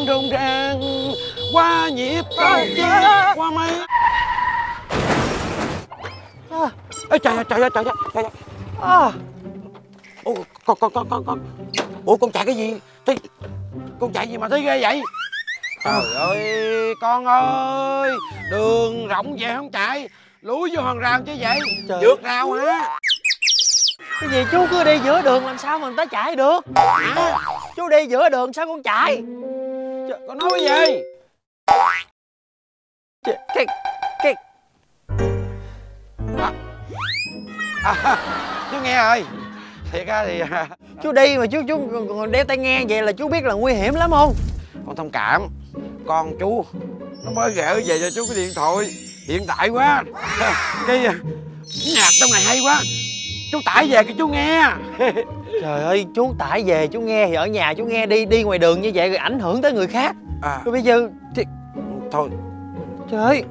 vang rộn ràng qua nhịp cầu chim qua mây à, ê, trời ơi trời ơi trời ơi trời ơi. À. Ủa, con con con con con. Ủa con chạy cái gì? Thế con chạy gì mà thấy ghê vậy? Trời ơi con ơi đường rộng vậy không chạy lúi vô hàng rào chứ vậy? Trời. vượt rào hả? Cái gì chú cứ đi giữa đường làm sao mà người ta chạy được? Hả? Chú đi giữa đường sao con chạy con nói cái gì? Trời, cái cái. À, chú nghe rồi thiệt ra thì à, chú đi mà chú chú còn- đeo tai nghe vậy là chú biết là nguy hiểm lắm không? Con thông cảm. Con chú nó mới gửi về cho chú cái điện thoại. Hiện đại quá. Cái à, nhạc trong này hay quá. Chú tải về cho chú nghe trời ơi chú tải về chú nghe thì ở nhà chú nghe đi đi ngoài đường như vậy rồi ảnh hưởng tới người khác. À. Rồi bây giờ thì thôi. Trời ơi.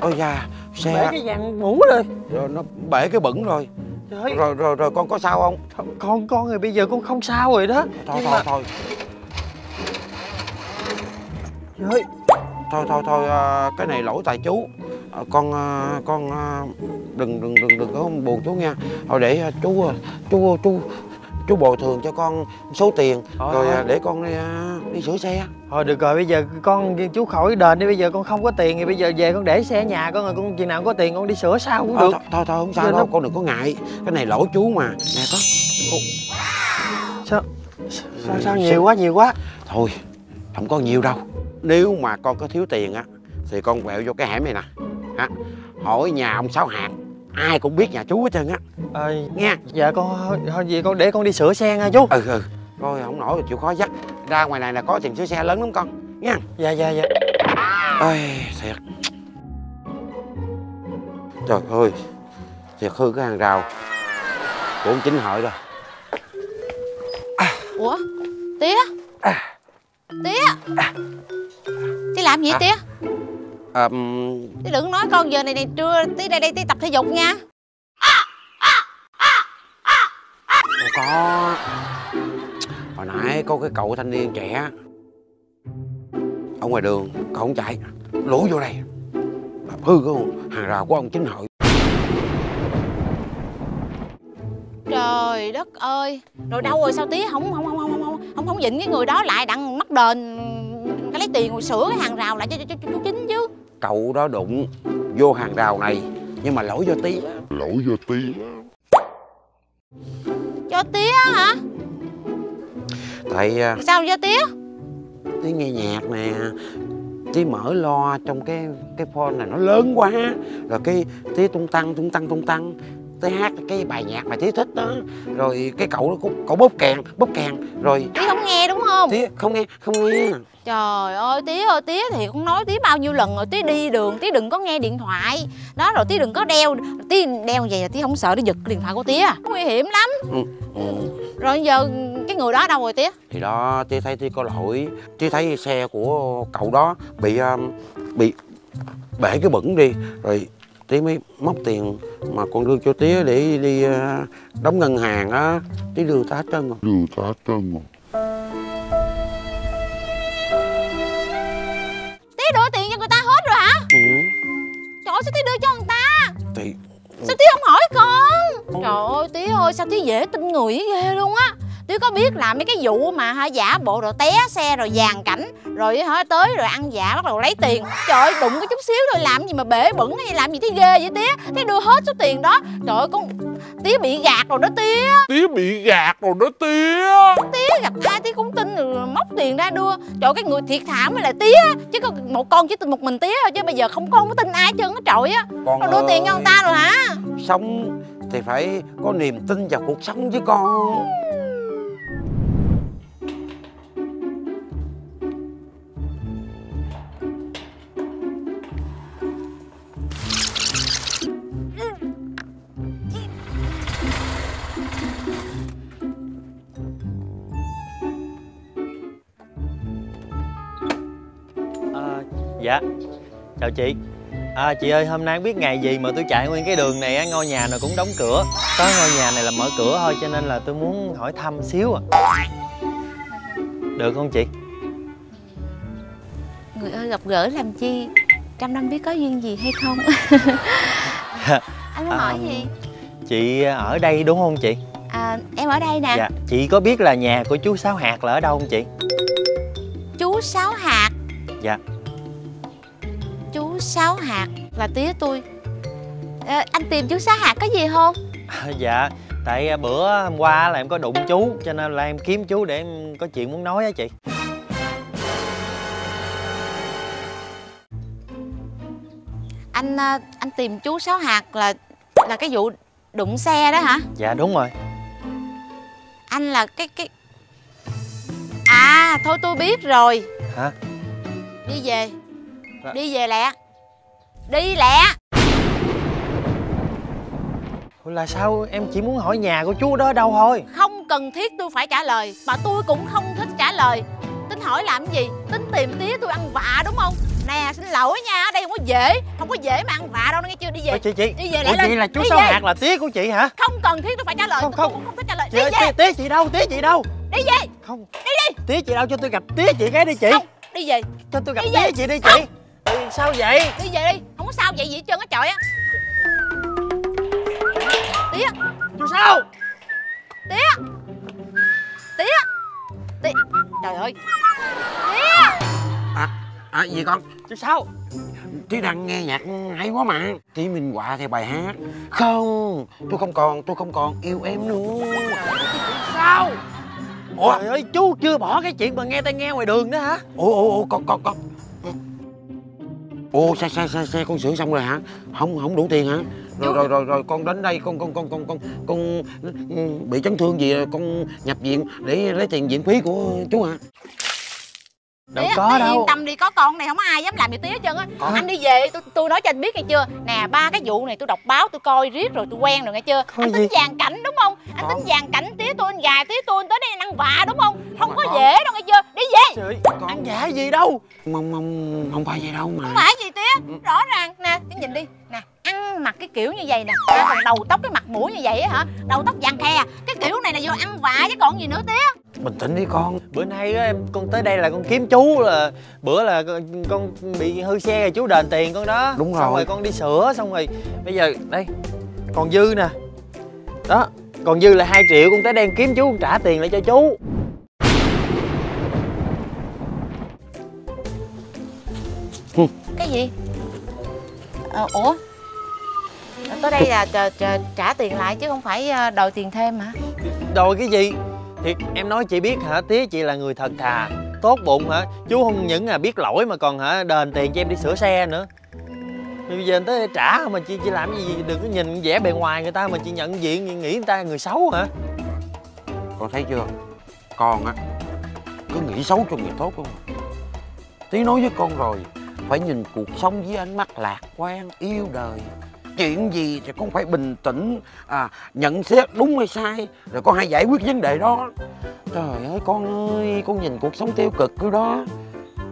Ôi da bể xe cái vàng mũ rồi. Rồi nó bể cái bẩn rồi. Trời ơi. Rồi rồi rồi con có sao không? Con con rồi bây giờ con không sao rồi đó. Thôi Nhưng thôi mà- thôi. Trời ơi. Thôi thôi thôi à, cái này lỗi tại chú con à, con à, đừng đừng đừng đừng có buồn chú nha. Thôi để chú chú chú chú bồi thường cho con số tiền. Thôi, rồi thôi. để con đi, đi sửa xe. Thôi được rồi bây giờ con chú khỏi đền đi. Bây giờ con không có tiền thì bây giờ về con để xe nhà con rồi con chừng nào có tiền con đi sửa sao cũng được. thôi, thôi thôi không sao đâu nó- con đừng có ngại. Cái này lỗi chú mà. Nè có. Sao? Sao, sao nhiều quá nhiều quá? Thôi không có nhiều đâu. Nếu mà con có thiếu tiền á thì con quẹo vô cái hẻm này nè hả? Hỏi nhà ông sáu hạt ai cũng biết nhà chú hết trơn á. Ờ, nghe dạ con thôi- thôi gì con để con đi sửa xe nha chú. Ừ ừ. Coi không nổi chịu khó dắt ra ngoài này là có tiền sửa xe lớn lắm con. Nha. Dạ dạ dạ. Ôi thiệt. Trời ơi thiệt hư cái hàng rào. Của ông chính hội rồi. Ủa? Tía tía tía làm gì À. tía à, tía đừng nói con giờ này này trưa tía đây đây tía tập thể dục nha đâu có hồi nãy có cái cậu thanh niên trẻ ở ngoài đường cậu không chạy lũ vô đây hư cái hàng rào của ông chính hội trời đất ơi rồi đâu rồi sao tía không không không không không không không dịnh cái người đó lại đặng mắc đền cái lấy tiền rồi sửa cái hàng rào lại cho cho, cho, cho chứ cậu đó đụng vô hàng rào này nhưng mà lỗi do tí lỗi do tí cho tía hả? Tại à, sao cho tía tí nghe nhạc nè tí mở loa trong cái cái phone này nó lớn quá. Rồi cái tí tung tăng tung tăng tung tăng tí hát cái bài nhạc mà tí thích đó. Rồi cái cậu nó cũng cậu bóp kèn bóp kèn. Rồi tía không nghe đúng không? Tí không nghe không nghe. Trời ơi tía ơi tía thì con nói tía bao nhiêu lần rồi tía đi đường tía đừng có nghe điện thoại. Đó rồi tía đừng có đeo tía đeo vậy là tía không sợ nó giật cái điện thoại của tía nguy hiểm lắm. Ừ, ừ. rồi giờ cái người đó đâu rồi tía thì đó tí thấy tí có lỗi. Tí thấy xe của cậu đó bị um, bị bể cái bẩn đi. Rồi tí mới móc tiền mà con đưa cho tía để đi uh, đóng ngân hàng á. Tí đưa tá chân rồi. Đưa tá chân rồi. Tía đưa tiền cho người ta hết rồi hả? Ừ. trời ơi sao tía đưa cho người ta? Thì sao tía không hỏi con? Trời ơi tía ơi sao tía dễ tin người ghê luôn á tía có biết là mấy cái vụ mà hả giả bộ rồi té xe rồi dàn cảnh rồi hả tới rồi ăn dạ bắt đầu lấy tiền. Trời ơi đụng có chút xíu thôi làm gì mà bể bẩn hay làm gì tía ghê vậy tía? Tía đưa hết số tiền đó. Trời ơi con tía bị gạt rồi đó tía. Tía bị gạt rồi đó tía. Tía gặp ai tía cũng tin rồi móc tiền ra đưa. Trời ơi, cái người thiệt thảm mới là tía. Chứ có một con chỉ tin một mình tía thôi chứ bây giờ không có không có tin ai hết trơn á trời á. Con đưa tiền cho người ta rồi hả? sống thì phải có niềm tin vào cuộc sống chứ con dạ. Chào chị. À, chị ơi hôm nay không biết ngày gì mà tôi chạy nguyên cái đường này á ngôi nhà nào cũng đóng cửa. Có ngôi nhà này là mở cửa thôi cho nên là tôi muốn hỏi thăm xíu à. Được không chị? Người ơi gặp gỡ làm chi? Trăm năm biết có duyên gì hay không? Anh muốn hỏi À, gì chị ở đây đúng không chị? À, Em ở đây nè. Dạ chị có biết là nhà của chú sáu hạt là ở đâu không chị? Chú Sáu Hạt Dạ. Sáu Hạt là tía tôi. À, Anh tìm chú Sáu Hạt có gì không? Dạ tại à, bữa hôm qua là em có đụng chú cho nên là em kiếm chú để em có chuyện muốn nói á chị. Anh à, anh tìm chú Sáu Hạt là là cái vụ đụng xe đó hả? Dạ đúng rồi. Anh là cái cái À thôi tôi biết rồi. Hả? Đi về. Dạ. Đi về lẹ Đi lẹ. Ủa là sao? Em chỉ muốn hỏi nhà của chú đó ở đâu thôi. Không cần thiết tôi phải trả lời Mà tôi cũng không thích trả lời. Tính hỏi làm gì? Tính tìm tía tôi ăn vạ đúng không? Nè xin lỗi nha ở đây không có dễ Không có dễ mà ăn vạ đâu nghe chưa? Đi về. Ủa chị chị. Đi về Ủa lại lên. chị là chú Đi về. hạt là tía của chị hả? Không cần thiết tôi phải trả lời Không, Tôi không. không, không thích trả lời. Chị Đi ơi, về. tía, chị đâu? Tía chị đâu? Đi về. Không. Đi đi. Tía chị đâu cho tôi gặp tía chị cái đi chị. Không Đi về. Cho tôi gặp tía chị đi chị. Ừ, sao vậy? Đi về đi Không có sao vậy gì hết trơn á trời á. Tía. Chú sáu Tía. Tía. Tía. Trời ơi. Tía. À gì con? Chú sáu Tí đang nghe nhạc hay quá mà. Tí Minh Họa theo bài hát. Không Tôi không còn Tôi không còn yêu em nữa. Sao? Ủa? Trời ơi chú chưa bỏ cái chuyện mà nghe tai nghe ngoài đường đó hả? Ủa ủa ủa con con con Ồ xe xe xe xe con sửa xong rồi hả? Không không đủ tiền hả? Rồi rồi rồi rồi con đến đây con con con con con con ừ, bị chấn thương gì con nhập viện để lấy tiền viện phí của chú hả đâu Tía, có đâu. yên tâm đi có con này không có ai dám làm gì tía hết trơn á. Có. anh đi về tôi tôi nói cho anh biết nghe chưa? Nè ba cái vụ này tôi đọc báo tôi coi riết rồi tôi quen rồi nghe chưa? Coi anh gì? tính dàn cảnh đúng không? Anh Có. tính dàn cảnh tía tôi anh gà tía tôi anh tới đây anh ăn vạ đúng không trời ơi, Con- ăn dạ gì đâu? Mong mong không phải vậy đâu mà. Không phải gì tía rõ ràng. Nè cái nhìn đi. Nè ăn mặc cái kiểu như vậy nè. Ra còn đầu tóc cái mặt mũi như vậy á hả? Đầu tóc vàng khè cái kiểu này là vô ăn vạ chứ còn gì nữa tía. Bình tĩnh đi con. Bữa nay á, em con tới đây là con kiếm chú là bữa là con, con bị hư xe rồi chú đền tiền con đó. Đúng xong rồi. rồi con đi sửa xong rồi bây giờ đây còn dư nè. Đó còn dư là 2 triệu con tới đây kiếm chú con trả tiền lại cho chú cái gì? Ờ, ủa? Tới đây là trả, trả, trả tiền lại chứ không phải ờ, đòi tiền thêm hả? Đòi cái gì? Thiệt em nói chị biết hả? Tía chị là người thật thà tốt bụng hả? Chú không những là biết lỗi mà còn hả? Đền tiền cho em đi sửa xe nữa. Bây giờ tới đây trả mà chị chị làm gì? Đừng có nhìn vẻ bề ngoài người ta mà chị nhận diện nghĩ người ta là người xấu hả? Con thấy chưa? Con á Cứ nghĩ xấu cho người tốt không? Tí nói với con rồi phải nhìn cuộc sống với ánh mắt lạc quan Yêu đời. Chuyện gì thì con phải bình tĩnh à, Nhận xét đúng hay sai Rồi con hãy giải quyết vấn đề đó. Trời ơi con ơi Con nhìn cuộc sống tiêu cực cứ đó.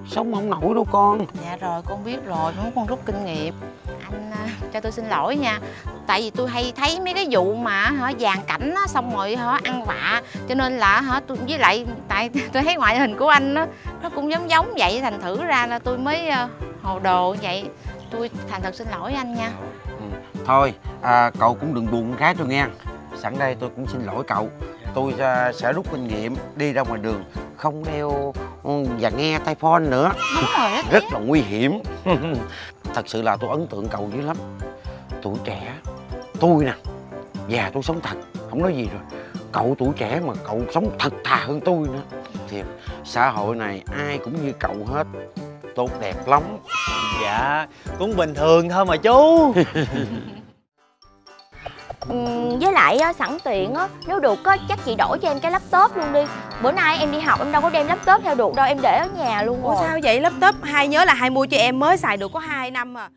Sống không nổi đâu con. Dạ rồi con biết rồi muốn con rút kinh nghiệm. Anh à, cho tôi xin lỗi nha. Tại vì tôi hay thấy mấy cái vụ mà hả dàn cảnh á xong rồi hả ăn vạ. Cho nên là hả tôi với lại tại tôi thấy ngoại hình của anh á nó cũng giống giống vậy thành thử ra là tôi mới à, hồ đồ vậy tôi thành thật xin lỗi anh nha. Thôi à, cậu cũng đừng buồn con gái tôi nghe. Sẵn đây tôi cũng xin lỗi cậu. Tôi à, sẽ rút kinh nghiệm đi ra ngoài đường Không đeo ừ, và nghe tai phone nữa. Đúng rồi đó Rất là nguy hiểm. Thật sự là tôi ấn tượng cậu dữ lắm. Tuổi trẻ Tôi nè Già tôi sống thật Không nói gì rồi. Cậu tuổi trẻ mà cậu sống thật thà hơn tôi nữa. Thiệt Xã hội này ai cũng như cậu hết Tốt đẹp lắm. Dạ cũng bình thường thôi mà chú. Ừm, với lại á, sẵn tiện á nếu được á chắc chị đổi cho em cái laptop luôn đi. Bữa nay em đi học em đâu có đem laptop theo được đâu em để ở nhà luôn Ủa rồi. sao vậy? Laptop hai nhớ là hai mua cho em mới xài được có 2 năm à